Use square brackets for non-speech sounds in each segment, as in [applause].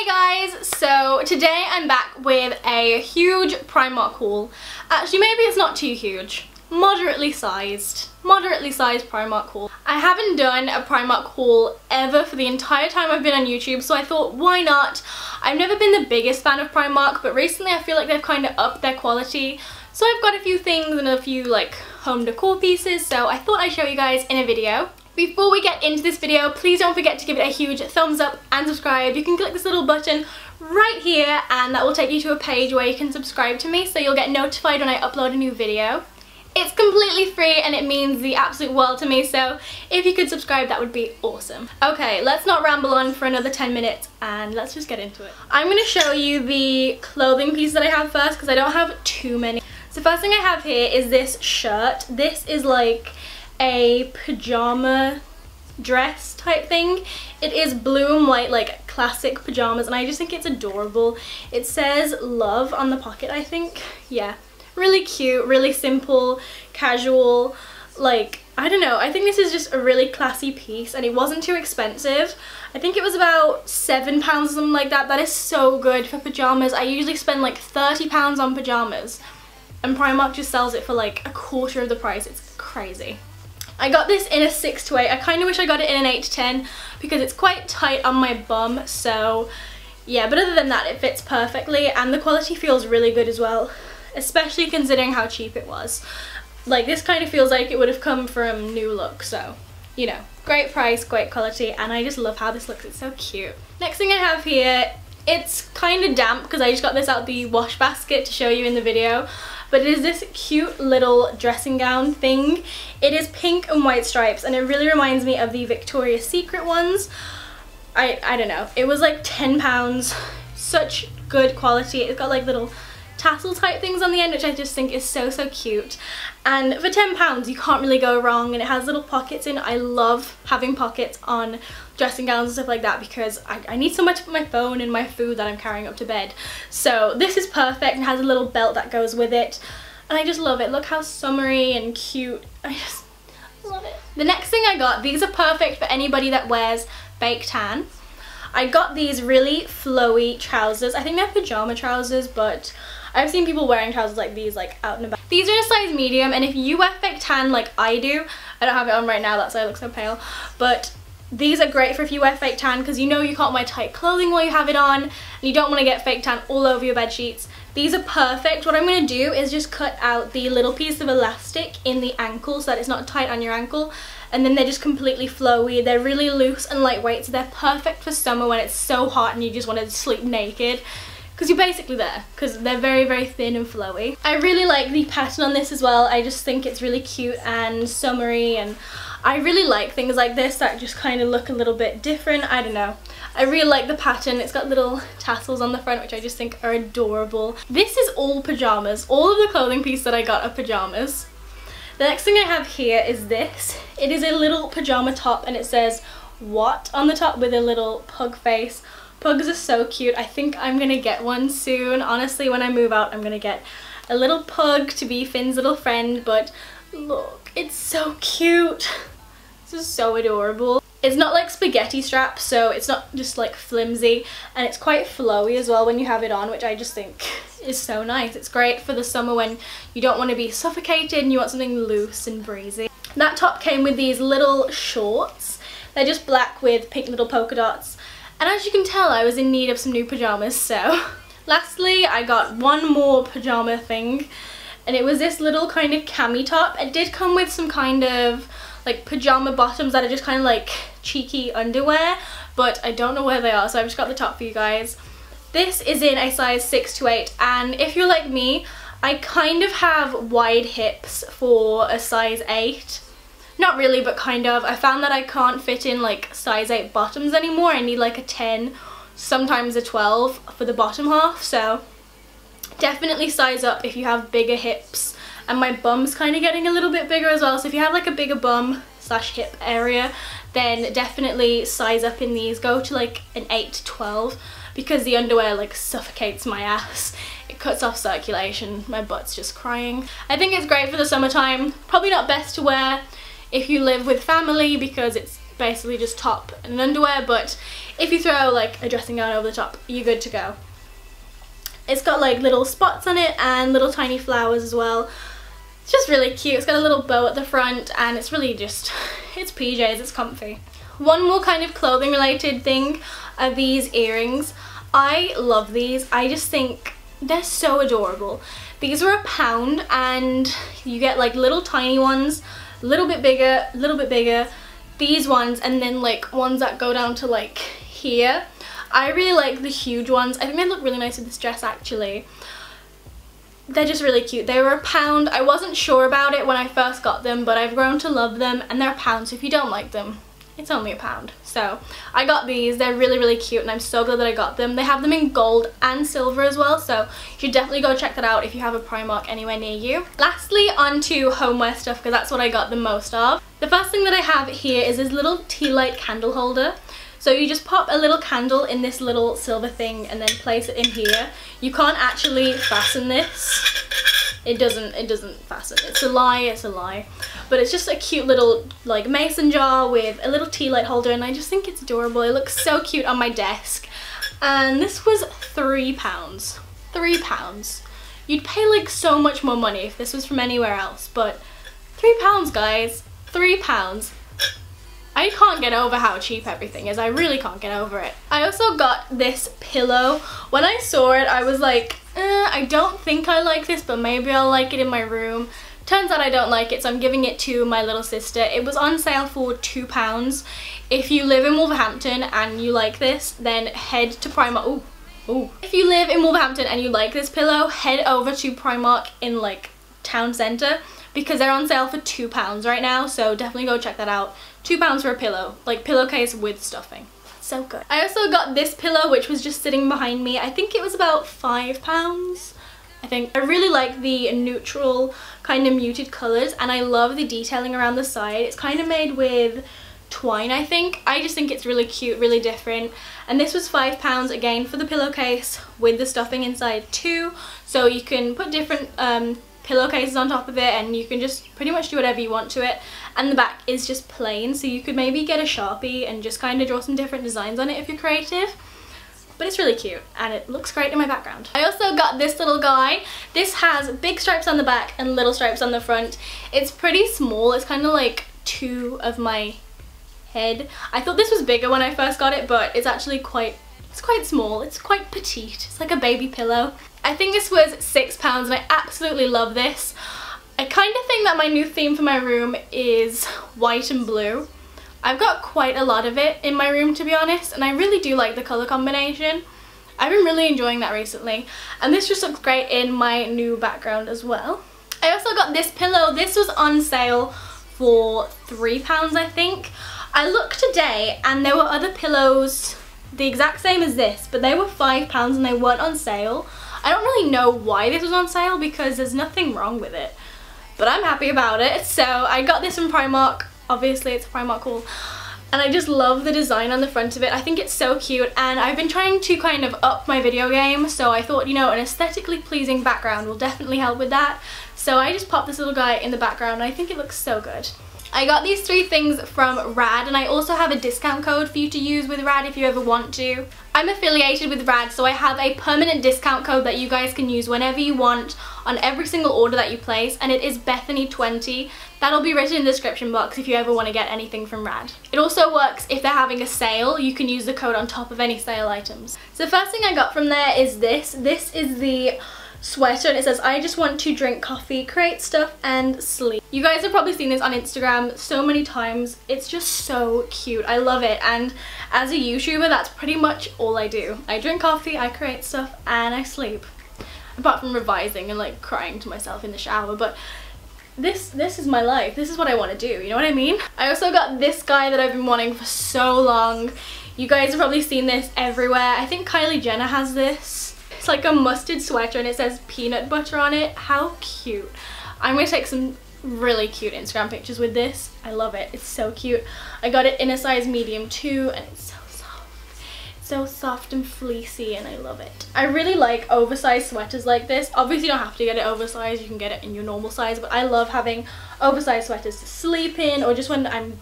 Hey guys, so today I'm back with a huge Primark haul. Actually maybe it's not too huge, moderately sized, moderately sized Primark haul. I haven't done a Primark haul ever for the entire time I've been on YouTube so I thought why not? I've never been the biggest fan of Primark but recently I feel like they've kind of upped their quality so I've got a few things and a few like home decor pieces so I thought I'd show you guys in a video. Before we get into this video, please don't forget to give it a huge thumbs up and subscribe. You can click this little button right here and that will take you to a page where you can subscribe to me so you'll get notified when I upload a new video. It's completely free and it means the absolute world to me so if you could subscribe that would be awesome. Okay let's not ramble on for another 10 minutes and let's just get into it. I'm going to show you the clothing pieces that I have first because I don't have too many. So first thing I have here is this shirt. This is like a pajama dress type thing. It is blue and white like classic pajamas and I just think it's adorable. It says love on the pocket I think. Yeah, really cute, really simple, casual, like I don't know, I think this is just a really classy piece and it wasn't too expensive. I think it was about £7 or something like that. That is so good for pyjamas. I usually spend like £30 on pyjamas and Primark just sells it for like a quarter of the price. It's crazy. I got this in a 6 to 8. I kind of wish I got it in an 8 to 10 because it's quite tight on my bum. So yeah, but other than that, it fits perfectly and the quality feels really good as well, especially considering how cheap it was. Like this kind of feels like it would have come from New Look, so you know, great price, great quality, and I just love how this looks. It's so cute. Next thing I have here, it's kind of damp because I just got this out the wash basket to show you in the video but it is this cute little dressing gown thing. It is pink and white stripes and it really reminds me of the Victoria's Secret ones. I, I don't know. It was like £10. Such good quality. It's got like little tassel type things on the end which I just think is so so cute. And for £10 you can't really go wrong and it has little pockets in. I love having pockets on dressing gowns and stuff like that because I, I need somewhere to put my phone and my food that I'm carrying up to bed. So this is perfect and has a little belt that goes with it. And I just love it. Look how summery and cute. I just love it. The next thing I got these are perfect for anybody that wears fake tan. I got these really flowy trousers. I think they're pajama trousers but I've seen people wearing trousers like these like out and about. These are a size medium and if you wear fake tan like I do, I don't have it on right now that's why I look so pale, but these are great for if you wear fake tan because you know you can't wear tight clothing while you have it on and you don't want to get fake tan all over your bed sheets. These are perfect. What I'm going to do is just cut out the little piece of elastic in the ankle so that it's not tight on your ankle and then they're just completely flowy. They're really loose and lightweight so they're perfect for summer when it's so hot and you just want to sleep naked because you're basically there because they're very very thin and flowy. I really like the pattern on this as well. I just think it's really cute and summery and I really like things like this that just kind of look a little bit different. I don't know. I really like the pattern. It's got little tassels on the front which I just think are adorable. This is all pyjamas. All of the clothing piece that I got are pyjamas. The next thing I have here is this. It is a little pajama top and it says what on the top with a little pug face Pugs are so cute. I think I'm gonna get one soon. Honestly, when I move out, I'm gonna get a little pug to be Finn's little friend, but look, it's so cute. This is so adorable. It's not like spaghetti straps, so it's not just like flimsy, and it's quite flowy as well when you have it on, which I just think is so nice. It's great for the summer when you don't want to be suffocated and you want something loose and breezy. That top came with these little shorts. They're just black with pink little polka dots and as you can tell, I was in need of some new pyjamas, so. [laughs] Lastly, I got one more pyjama thing, and it was this little kind of cami top. It did come with some kind of like pyjama bottoms that are just kind of like cheeky underwear, but I don't know where they are, so I've just got the top for you guys. This is in a size 6 to 8, and if you're like me, I kind of have wide hips for a size 8 not really, but kind of. I found that I can't fit in like size 8 bottoms anymore. I need like a 10, sometimes a 12 for the bottom half. So definitely size up if you have bigger hips. And my bum's kind of getting a little bit bigger as well. So if you have like a bigger bum slash hip area, then definitely size up in these. Go to like an 8 to 12 because the underwear like suffocates my ass. It cuts off circulation. My butt's just crying. I think it's great for the summertime. Probably not best to wear if you live with family because it's basically just top and underwear, but if you throw like a dressing gown over the top, you're good to go. It's got like little spots on it and little tiny flowers as well. It's just really cute. It's got a little bow at the front and it's really just, [laughs] it's PJs, it's comfy. One more kind of clothing related thing are these earrings. I love these. I just think they're so adorable. These are a pound and you get like little tiny ones, little bit bigger, little bit bigger, these ones and then like ones that go down to like here. I really like the huge ones. I think they look really nice with this dress actually. They're just really cute. They were a pound. I wasn't sure about it when I first got them, but I've grown to love them and they're a pound, so if you don't like them, it's only a pound. So I got these. They're really, really cute and I'm so glad that I got them. They have them in gold and silver as well, so you should definitely go check that out if you have a Primark anywhere near you. Lastly, onto homeware stuff because that's what I got the most of. The first thing that I have here is this little tea light candle holder. So you just pop a little candle in this little silver thing and then place it in here. You can't actually fasten this. It doesn't, it doesn't fasten. It's a lie, it's a lie. But it's just a cute little like mason jar with a little tea light holder and I just think it's adorable. It looks so cute on my desk. And this was three pounds. Three pounds. You'd pay like so much more money if this was from anywhere else, but three pounds guys. Three pounds. I can't get over how cheap everything is. I really can't get over it. I also got this pillow. When I saw it, I was like, eh, I don't think I like this, but maybe I'll like it in my room. Turns out I don't like it, so I'm giving it to my little sister. It was on sale for £2. If you live in Wolverhampton and you like this, then head to Primark. Ooh, ooh. If you live in Wolverhampton and you like this pillow, head over to Primark in like town centre because they're on sale for £2 right now, so definitely go check that out. £2 for a pillow, like pillowcase with stuffing. So good. I also got this pillow which was just sitting behind me. I think it was about £5. I think I really like the neutral kind of muted colours and I love the detailing around the side. It's kind of made with twine I think. I just think it's really cute, really different. And this was £5 again for the pillowcase with the stuffing inside too. So you can put different um, pillowcases on top of it and you can just pretty much do whatever you want to it and the back is just plain so you could maybe get a sharpie and just kind of draw some different designs on it if you're creative but it's really cute and it looks great in my background. I also got this little guy. This has big stripes on the back and little stripes on the front. It's pretty small. It's kind of like two of my head. I thought this was bigger when I first got it but it's actually quite it's quite small. It's quite petite. It's like a baby pillow. I think this was £6 and I absolutely love this. I kind of think that my new theme for my room is white and blue. I've got quite a lot of it in my room to be honest and I really do like the colour combination. I've been really enjoying that recently and this just looks great in my new background as well. I also got this pillow. This was on sale for £3 I think. I looked today and there were other pillows the exact same as this but they were £5 and they weren't on sale. I don't really know why this was on sale because there's nothing wrong with it but I'm happy about it. So I got this from Primark. Obviously it's a Primark haul. And I just love the design on the front of it. I think it's so cute. And I've been trying to kind of up my video game so I thought you know an aesthetically pleasing background will definitely help with that. So I just popped this little guy in the background. And I think it looks so good. I got these three things from Rad and I also have a discount code for you to use with Rad if you ever want to. I'm affiliated with Rad so I have a permanent discount code that you guys can use whenever you want on every single order that you place and it is Bethany20. That'll be written in the description box if you ever want to get anything from Rad. It also works if they're having a sale, you can use the code on top of any sale items. So the first thing I got from there is this. This is the sweater and it says I just want to drink coffee, create stuff and sleep. You guys have probably seen this on Instagram so many times. It's just so cute. I love it and as a YouTuber that's pretty much all I do. I drink coffee, I create stuff and I sleep. Apart from revising and like crying to myself in the shower but this this is my life. This is what I want to do, you know what I mean? I also got this guy that I've been wanting for so long. You guys have probably seen this everywhere. I think Kylie Jenner has this like a mustard sweater and it says peanut butter on it. How cute. I'm to take some really cute Instagram pictures with this. I love it. It's so cute. I got it in a size medium too and it's so soft. It's so soft and fleecy and I love it. I really like oversized sweaters like this. Obviously you don't have to get it oversized. You can get it in your normal size but I love having oversized sweaters to sleep in or just when I'm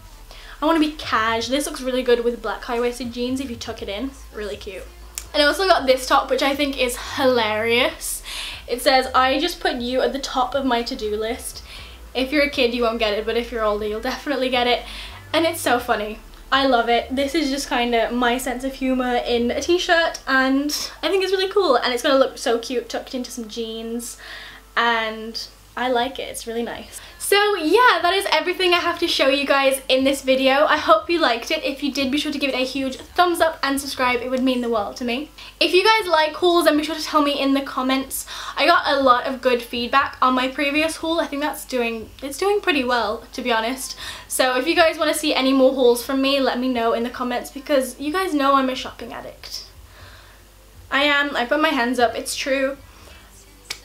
I want to be cash. This looks really good with black high-waisted jeans if you tuck it in. Really cute. And I also got this top, which I think is hilarious. It says, I just put you at the top of my to-do list. If you're a kid, you won't get it, but if you're older, you'll definitely get it. And it's so funny. I love it. This is just kind of my sense of humour in a t-shirt and I think it's really cool and it's going to look so cute tucked into some jeans and I like it. It's really nice. So yeah, that is everything I have to show you guys in this video. I hope you liked it. If you did, be sure to give it a huge thumbs up and subscribe. It would mean the world to me. If you guys like hauls, then be sure to tell me in the comments. I got a lot of good feedback on my previous haul. I think that's doing, it's doing pretty well, to be honest. So if you guys want to see any more hauls from me, let me know in the comments because you guys know I'm a shopping addict. I am. I put my hands up. It's true.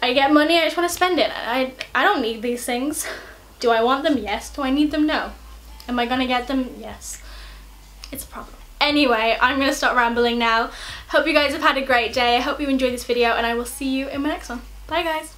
I get money, I just want to spend it. I, I don't need these things. Do I want them? Yes. Do I need them? No. Am I gonna get them? Yes. It's a problem. Anyway, I'm gonna stop rambling now. Hope you guys have had a great day. I hope you enjoyed this video and I will see you in my next one. Bye guys.